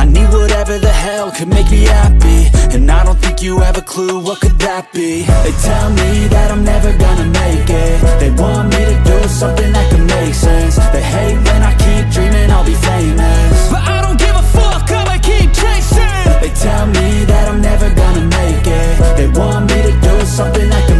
I need whatever the hell could make me happy. And I don't think you have a clue what could that be. They tell me that I'm never gonna make it. They want me to do something that could make sense. They hate when I keep dreaming I'll be famous. But I don't give a fuck, I'ma keep chasing. They tell me that I'm never gonna make it. They want me to do something that can